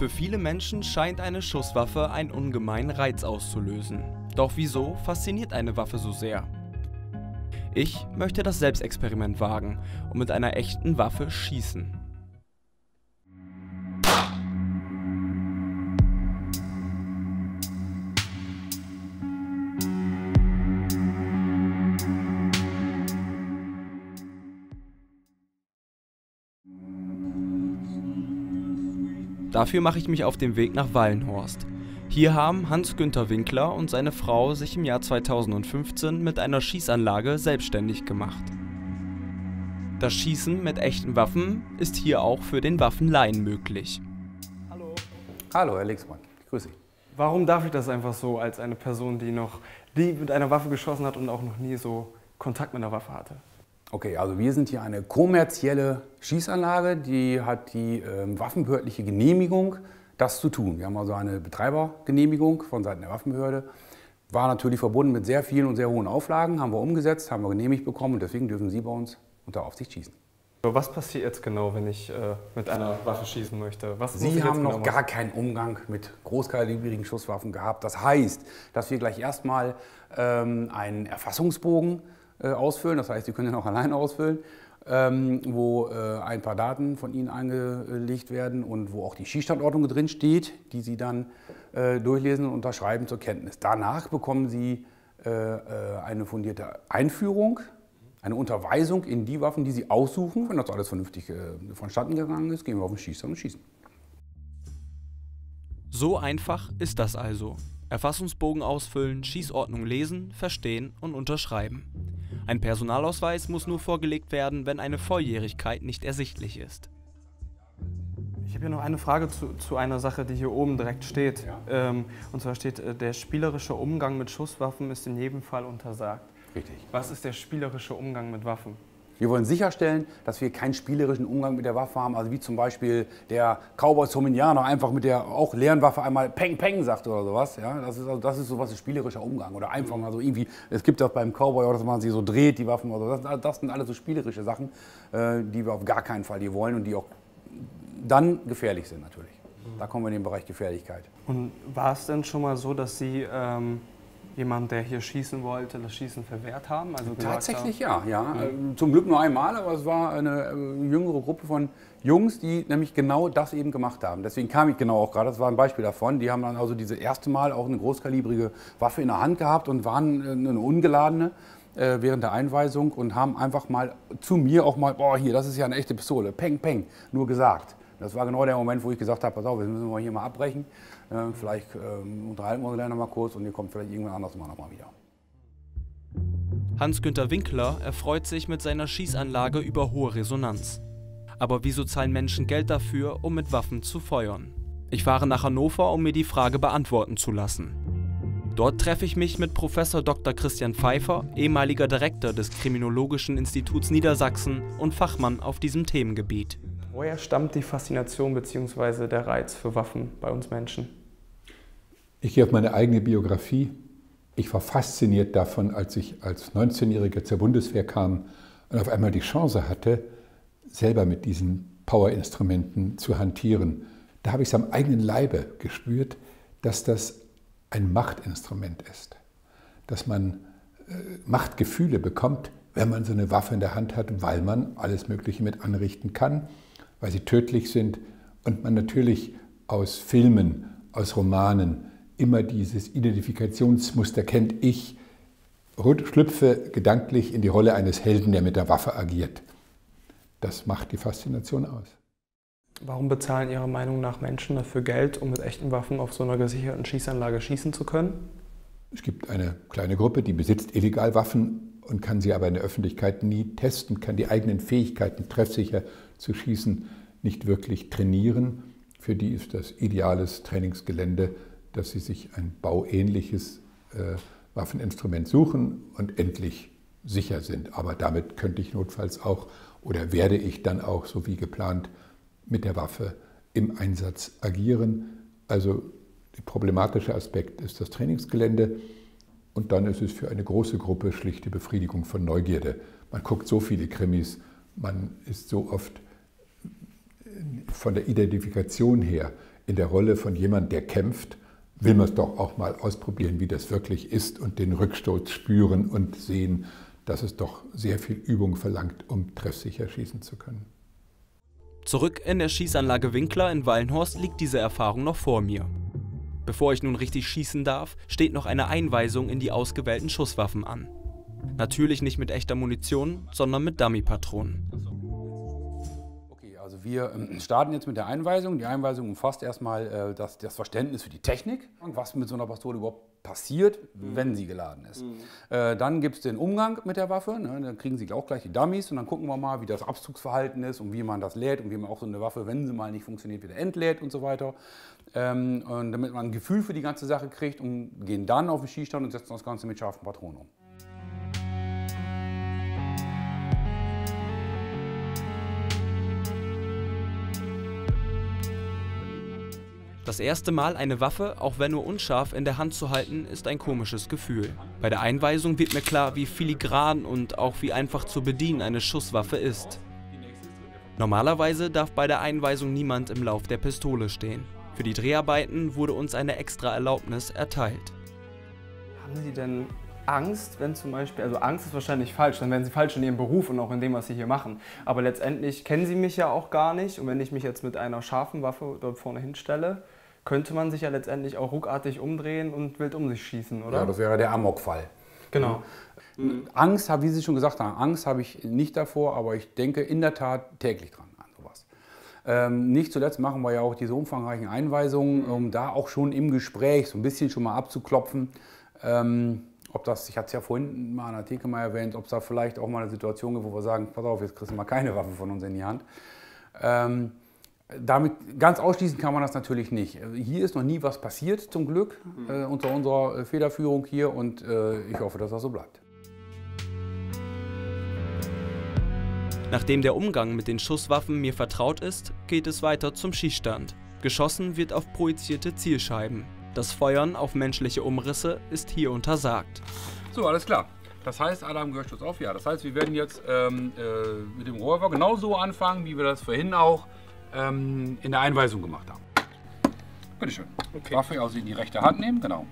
Für viele Menschen scheint eine Schusswaffe einen ungemeinen Reiz auszulösen. Doch wieso fasziniert eine Waffe so sehr? Ich möchte das Selbstexperiment wagen und mit einer echten Waffe schießen. Dafür mache ich mich auf den Weg nach Wallenhorst. Hier haben Hans-Günther Winkler und seine Frau sich im Jahr 2015 mit einer Schießanlage selbstständig gemacht. Das Schießen mit echten Waffen ist hier auch für den Waffenlaien möglich. Hallo. Hallo, Herr Lexmann. Grüß Sie. Warum darf ich das einfach so als eine Person, die noch die mit einer Waffe geschossen hat und auch noch nie so Kontakt mit einer Waffe hatte? Okay, also wir sind hier eine kommerzielle Schießanlage, die hat die äh, waffenbehördliche Genehmigung, das zu tun. Wir haben also eine Betreibergenehmigung von Seiten der Waffenbehörde. War natürlich verbunden mit sehr vielen und sehr hohen Auflagen, haben wir umgesetzt, haben wir genehmigt bekommen und deswegen dürfen Sie bei uns unter Aufsicht schießen. Was passiert jetzt genau, wenn ich äh, mit einer Waffe schießen möchte? Was Sie haben genau noch gar keinen Umgang mit großkalibrigen Schusswaffen gehabt. Das heißt, dass wir gleich erstmal ähm, einen Erfassungsbogen ausfüllen. Das heißt, Sie können ihn auch alleine ausfüllen, ähm, wo äh, ein paar Daten von Ihnen eingelegt werden und wo auch die Schießstandordnung drin steht, die Sie dann äh, durchlesen und unterschreiben zur Kenntnis. Danach bekommen Sie eine fundierte Einführung, eine Unterweisung in die Waffen, die Sie aussuchen. Wenn das alles vernünftig vonstatten gegangen ist, gehen wir auf den Schießstand und schießen. So einfach ist das also. Erfassungsbogen ausfüllen, Schießordnung lesen, verstehen und unterschreiben. Ein Personalausweis muss nur vorgelegt werden, wenn eine Volljährigkeit nicht ersichtlich ist. Ich habe hier noch eine Frage zu, zu, einer Sache, die hier oben direkt steht. Ja. Ähm, und zwar steht, äh, der spielerische Umgang mit Schusswaffen ist in jedem Fall untersagt. Richtig. Was ist der spielerische Umgang mit Waffen? Wir wollen sicherstellen, dass wir keinen spielerischen Umgang mit der Waffe haben, also wie zum Beispiel der Cowboy zum Indianer einfach mit der auch leeren Waffe einmal Peng Peng sagt oder sowas. Ja, das ist also das ist sowas, ein spielerischer Umgang oder einfach mal so irgendwie. Es gibt das beim Cowboy dass man sie so dreht die Waffen oder so. Das, das sind alles so spielerische Sachen, äh, die wir auf gar keinen Fall hier wollen und die auch dann gefährlich sind natürlich. Da kommen wir in den Bereich Gefährlichkeit. Und war es denn schon mal so, dass Sie ähm jemand, der hier schießen wollte, das Schießen verwehrt haben? Also Tatsächlich ja, ja. Mhm. Zum Glück nur einmal, aber es war eine äh, jüngere Gruppe von Jungs, die nämlich genau das eben gemacht haben. Deswegen kam ich genau auch gerade, das war ein Beispiel davon. Die haben dann also diese erste Mal auch eine großkalibrige Waffe in der Hand gehabt und waren äh, eine ungeladene äh, während der Einweisung und haben einfach mal zu mir auch mal, boah, hier, das ist ja eine echte Pistole, peng, peng, nur gesagt. Das war genau der Moment, wo ich gesagt habe, pass auf, jetzt müssen wir hier mal abbrechen. Äh, vielleicht ähm, unterhalten wir uns gleich noch mal kurz und ihr kommt vielleicht irgendwann anders mal noch mal wieder. Hans-Günter Winkler erfreut sich mit seiner Schießanlage über hohe Resonanz. Aber wieso zahlen Menschen Geld dafür, um mit Waffen zu feuern? Ich fahre nach Hannover, um mir die Frage beantworten zu lassen. Dort treffe ich mich mit Professor Dr. Christian Pfeiffer, ehemaliger Direktor des Kriminologischen Instituts Niedersachsen und Fachmann auf diesem Themengebiet. Woher stammt die Faszination bzw. der Reiz für Waffen bei uns Menschen? Ich gehe auf meine eigene Biografie. Ich war fasziniert davon, als ich als 19-Jähriger zur Bundeswehr kam und auf einmal die Chance hatte, selber mit diesen Power-Instrumenten zu hantieren. Da habe ich es am eigenen Leibe gespürt, dass das ein Machtinstrument ist, dass man äh, Machtgefühle bekommt, wenn man so eine Waffe in der Hand hat, weil man alles Mögliche mit anrichten kann, weil sie tödlich sind und man natürlich aus Filmen, aus Romanen, immer dieses Identifikationsmuster kennt. Ich schlüpfe gedanklich in die Rolle eines Helden, der mit der Waffe agiert. Das macht die Faszination aus. Warum bezahlen Ihrer Meinung nach Menschen dafür Geld, um mit echten Waffen auf so einer gesicherten Schießanlage schießen zu können? Es gibt eine kleine Gruppe, die besitzt illegal Waffen und kann sie aber in der Öffentlichkeit nie testen, kann die eigenen Fähigkeiten, treffsicher zu schießen, nicht wirklich trainieren. Für die ist das ideales Trainingsgelände dass sie sich ein bauähnliches äh, Waffeninstrument suchen und endlich sicher sind. Aber damit könnte ich notfalls auch oder werde ich dann auch, so wie geplant, mit der Waffe im Einsatz agieren. Also der problematische Aspekt ist das Trainingsgelände und dann ist es für eine große Gruppe schlichte Befriedigung von Neugierde. Man guckt so viele Krimis, man ist so oft von der Identifikation her in der Rolle von jemand, der kämpft, will man es doch auch mal ausprobieren, wie das wirklich ist und den Rückstoß spüren und sehen, dass es doch sehr viel Übung verlangt, um treffsicher schießen zu können. Zurück in der Schießanlage Winkler in Wallenhorst liegt diese Erfahrung noch vor mir. Bevor ich nun richtig schießen darf, steht noch eine Einweisung in die ausgewählten Schusswaffen an. Natürlich nicht mit echter Munition, sondern mit Dummy-Patronen. Okay, also wir ähm, starten jetzt mit der Einweisung. Die Einweisung umfasst erstmal äh, das, das Verständnis für die Technik, was mit so einer Pistole überhaupt passiert, mhm. wenn sie geladen ist. Mhm. Äh, dann gibt es den Umgang mit der Waffe. Ne? Dann kriegen sie auch gleich die Dummies und dann gucken wir mal, wie das Abzugsverhalten ist und wie man das lädt und wie man auch so eine Waffe, wenn sie mal nicht funktioniert, wieder entlädt und so weiter. Ähm, und damit man ein Gefühl für die ganze Sache kriegt und gehen dann auf den Schießstand und setzen das Ganze mit scharfen Patronen um. Das erste Mal eine Waffe, auch wenn nur unscharf, in der Hand zu halten, ist ein komisches Gefühl. Bei der Einweisung wird mir klar, wie filigran und auch wie einfach zu bedienen eine Schusswaffe ist. Normalerweise darf bei der Einweisung niemand im Lauf der Pistole stehen. Für die Dreharbeiten wurde uns eine extra Erlaubnis erteilt. Haben Sie denn Angst, wenn zum Beispiel, also Angst ist wahrscheinlich falsch, dann werden Sie falsch in Ihrem Beruf und auch in dem, was Sie hier machen. Aber letztendlich kennen Sie mich ja auch gar nicht und wenn ich mich jetzt mit einer scharfen Waffe dort vorne hinstelle, könnte man sich ja letztendlich auch ruckartig umdrehen und wild um sich schießen, oder? Ja, das wäre der Amok-Fall. Genau. Mhm. Angst, wie Sie schon gesagt haben, Angst habe ich nicht davor, aber ich denke in der Tat täglich dran. Ähm, nicht zuletzt machen wir ja auch diese umfangreichen Einweisungen, um da auch schon im Gespräch so ein bisschen schon mal abzuklopfen, ähm, ob das, ich hatte es ja vorhin mal an der Theke mal erwähnt, ob es da vielleicht auch mal eine Situation gibt, wo wir sagen, pass auf, jetzt kriegst du mal keine Waffe von uns in die Hand. Ähm, damit ganz ausschließen kann man das natürlich nicht. Hier ist noch nie was passiert, zum Glück, äh, unter unserer Federführung hier und äh, ich hoffe, dass das so bleibt. Nachdem der Umgang mit den Schusswaffen mir vertraut ist, geht es weiter zum Schießstand. Geschossen wird auf projizierte Zielscheiben. Das Feuern auf menschliche Umrisse ist hier untersagt. So, alles klar. Das heißt, Alarm gehört Schutz auf, ja. Das heißt, wir werden jetzt ähm, äh, mit dem Rohrwurf genauso anfangen, wie wir das vorhin auch ähm, in der Einweisung gemacht haben. Bitte schön. Okay. Waffe aus in die rechte Hand nehmen, genau.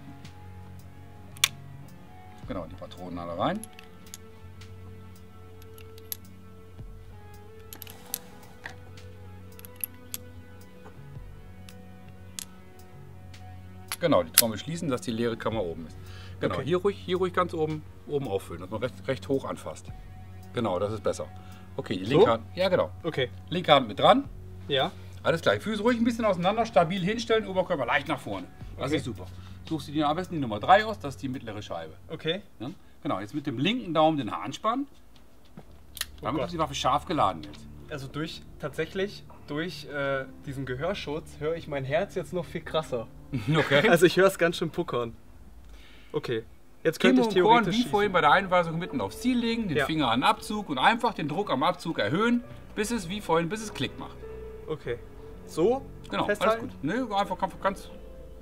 Genau, die Patronen alle rein. Genau, die Trommel schließen, dass die leere Kammer oben ist. Genau, okay. hier, ruhig, hier ruhig ganz oben, oben auffüllen, dass man recht, recht hoch anfasst. Genau, das ist besser. Okay, die linke so? Hand. Ja, genau. Okay. Linke Hand mit dran. Ja. Alles klar. Füße ruhig ein bisschen auseinander, stabil hinstellen, Oberkörper leicht nach vorne. Das okay. ist super. Suchst du dir am besten die Nummer 3 aus, das ist die mittlere Scheibe. Okay. Ja? Genau, jetzt mit dem linken Daumen den Haar anspannen. Damit oh ist die Waffe scharf geladen jetzt. Also durch, tatsächlich, durch äh, diesen Gehörschutz höre ich mein Herz jetzt noch viel krasser. Okay. Also ich höre es ganz schön puckern. Okay. Jetzt könnte ich theoretisch Korn, wie vorhin bei der Einweisung mitten aufs Ziel legen, den ja. Finger an den Abzug und einfach den Druck am Abzug erhöhen, bis es wie vorhin, bis es Klick macht. Okay. So? Genau, festhalten? alles gut. Ne, einfach ganz,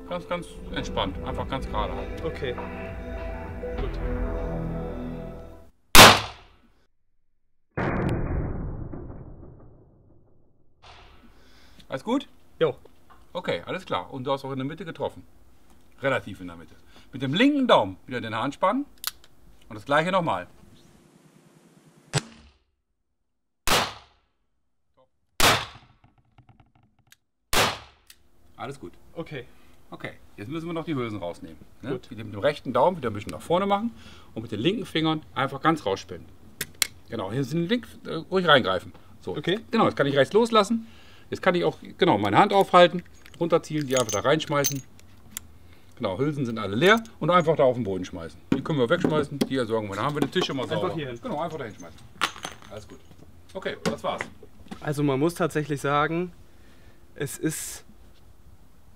ganz, ganz entspannt. Einfach ganz gerade halten. Okay. Gut. Alles gut? Jo. Okay, alles klar. Und du hast auch in der Mitte getroffen. Relativ in der Mitte. Mit dem linken Daumen wieder den Hahn spannen. Und das gleiche nochmal. Alles gut. Okay. Okay, jetzt müssen wir noch die Hülsen rausnehmen. Ne? Gut. Mit dem rechten Daumen wieder ein bisschen nach vorne machen und mit den linken Fingern einfach ganz rausspinnen. Genau, hier sind links äh, ruhig reingreifen. So, okay. Genau, jetzt kann ich rechts loslassen. Jetzt kann ich auch genau meine Hand aufhalten runterziehen, die einfach da reinschmeißen. Genau, Hülsen sind alle leer und einfach da auf den Boden schmeißen. Die können wir wegschmeißen, die ersorgen wir. Dann haben wir den Tisch immer sauber. Einfach hier hin. Genau, einfach da hinschmeißen. Alles gut. Okay, das war's. Also man muss tatsächlich sagen, es ist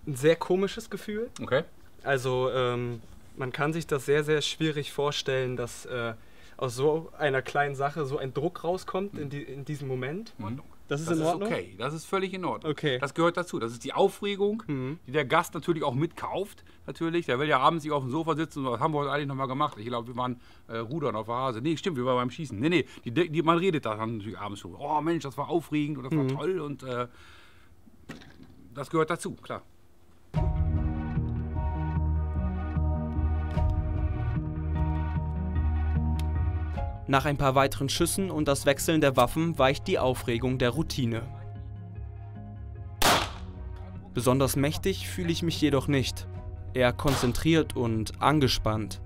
ein sehr komisches Gefühl. Okay. Also ähm, man kann sich das sehr, sehr schwierig vorstellen, dass äh, aus so einer kleinen Sache so ein Druck rauskommt in, die, in diesem Moment. Mhm. Das ist das in Ordnung? Ist okay, das ist völlig in Ordnung. Okay. Das gehört dazu. Das ist die Aufregung, mhm. die der Gast natürlich auch mitkauft. Natürlich, der will ja abends sich auf dem Sofa sitzen und was haben wir heute eigentlich nochmal gemacht? Ich glaube, wir waren äh, rudern auf der Hase. Nee, stimmt, wir waren beim Schießen. Nee, nee, die, die, man redet da dann natürlich abends schon. Oh Mensch, das war aufregend und das war mhm. toll und äh, das gehört dazu, klar. Nach ein paar weiteren Schüssen und das Wechseln der Waffen weicht die Aufregung der Routine. Besonders mächtig fühle ich mich jedoch nicht, eher konzentriert und angespannt.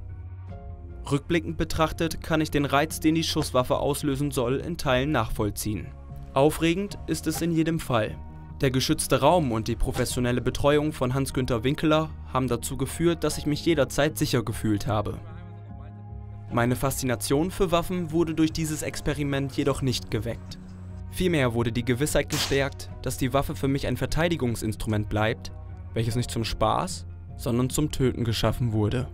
Rückblickend betrachtet kann ich den Reiz, den die Schusswaffe auslösen soll, in Teilen nachvollziehen. Aufregend ist es in jedem Fall. Der geschützte Raum und die professionelle Betreuung von Hans-Günter Winkeler haben dazu geführt, dass ich mich jederzeit sicher gefühlt habe. Meine Faszination für Waffen wurde durch dieses Experiment jedoch nicht geweckt. Vielmehr wurde die Gewissheit gestärkt, dass die Waffe für mich ein Verteidigungsinstrument bleibt, welches nicht zum Spaß, sondern zum Töten geschaffen wurde.